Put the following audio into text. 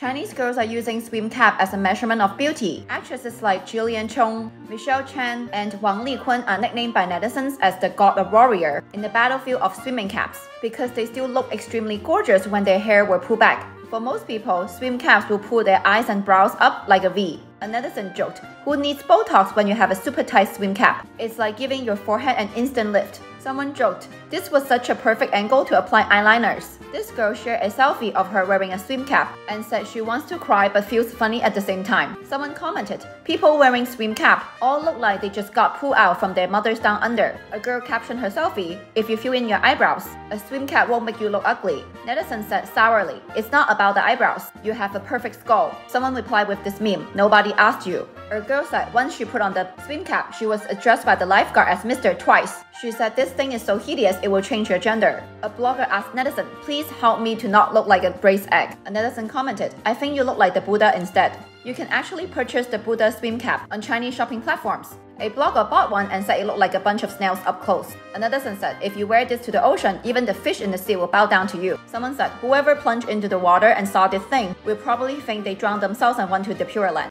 Chinese girls are using swim cap as a measurement of beauty. Actresses like Gillian Chung, Michelle Chen, and Wang Likun are nicknamed by netizens as the god of warrior in the battlefield of swimming caps because they still look extremely gorgeous when their hair were pulled back. For most people, swim caps will pull their eyes and brows up like a V. A netizen joked, who needs Botox when you have a super tight swim cap? It's like giving your forehead an instant lift. Someone joked, this was such a perfect angle to apply eyeliners. This girl shared a selfie of her wearing a swim cap and said she wants to cry but feels funny at the same time. Someone commented, people wearing swim cap all look like they just got pulled out from their mothers down under. A girl captioned her selfie, if you fill in your eyebrows, a swim cap won't make you look ugly. Netizen said sourly, it's not about the eyebrows, you have a perfect skull. Someone replied with this meme, nobody asked you. A girl said once she put on the swim cap, she was addressed by the lifeguard as Mr. Twice. She said this thing is so hideous it will change your gender. A blogger asked netizen, please help me to not look like a braised egg. A netizen commented, I think you look like the Buddha instead. You can actually purchase the Buddha swim cap on Chinese shopping platforms. A blogger bought one and said it looked like a bunch of snails up close. Another said, if you wear this to the ocean, even the fish in the sea will bow down to you. Someone said, whoever plunged into the water and saw this thing will probably think they drowned themselves and went to the Pure Land.